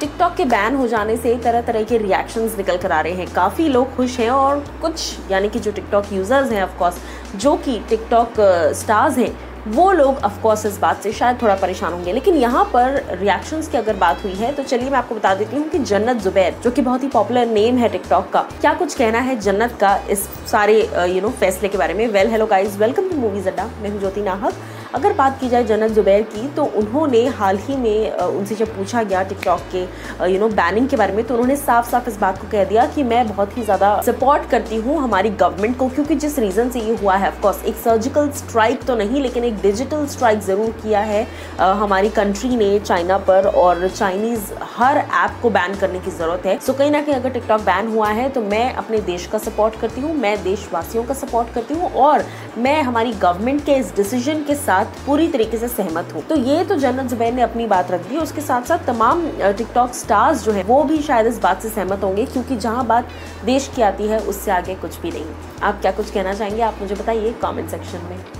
TikTok के ban हो जाने से तरह तरह के रिएक्शंस निकल कर आ रहे हैं। काफ़ी लोग खुश हैं और कुछ, यानी कि जो टिकटॉक यूज़र्स हैं ऑफकोर्स जो कि टिकटॉक स्टार्स हैं, वो लोग ऑफकोर्स इस बात से शायद थोड़ा परेशान होंगे। लेकिन यहाँ पर रिएक्शंस की अगर बात हुई है तो चलिए मैं आपको बता देती हूँ कि जन्नत जुबैर, जो कि बहुत ही पॉपुलर नेम है टिकटॉक का, क्या कुछ कहना है जन्नत का इस सारे यू नो फैसले के बारे में? Well hello guys welcome to movies Adda मैं हूँ ज्योति नाहक। अगर बात की जाए जन्नत जुबैर की तो उन्होंने हाल ही में उनसे जब पूछा गया टिकटॉक के यू नो बैनिंग के बारे में तो उन्होंने साफ़ साफ़ इस बात को कह दिया कि मैं बहुत ही ज़्यादा सपोर्ट करती हूँ हमारी गवर्नमेंट को, क्योंकि जिस रीज़न से ये हुआ है ऑफकोर्स एक सर्जिकल स्ट्राइक तो नहीं, लेकिन एक डिजिटल स्ट्राइक ज़रूर किया है हमारी कंट्री ने चाइना पर, और चाइनीज़ हर ऐप को बैन करने की ज़रूरत है। सो कहीं ना कहीं अगर टिकटॉक बैन हुआ है तो मैं अपने देश का सपोर्ट करती हूँ, मैं देशवासियों का सपोर्ट करती हूँ, और मैं हमारी गवर्नमेंट के इस डिसीज़न के साथ साथ पूरी तरीके से सहमत हूँ। तो ये तो जनरल जुबैर ने अपनी बात रख दी उसके साथ साथ तमाम टिकटॉक स्टार्स जो है, वो भी शायद इस बात से सहमत होंगे क्योंकि जहाँ बात देश की आती है, उससे आगे कुछ भी नहीं। आप क्या कुछ कहना चाहेंगे? आप मुझे बताइए कॉमेंट सेक्शन में।